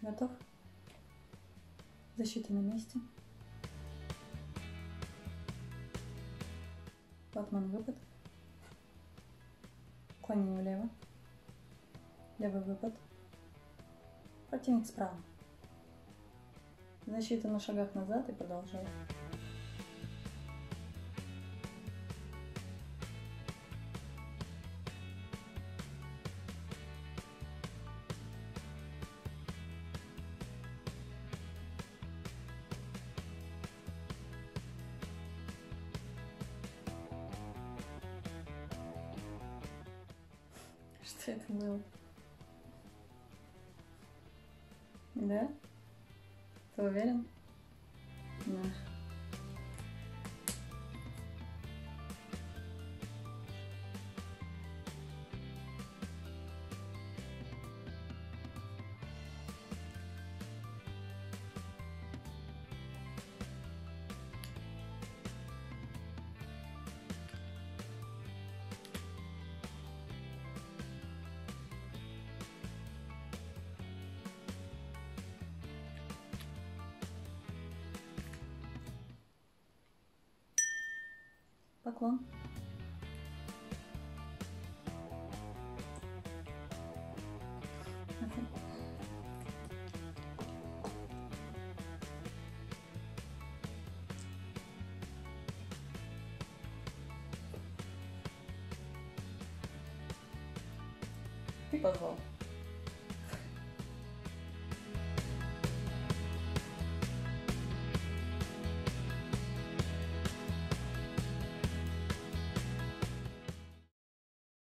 Готов? Защита на месте. Батман выпад. Клонение влево. Левый выпад. Противник справа. Защита на шагах назад и продолжай. Что это было? Да? Ты уверен? Да. Bak lan. People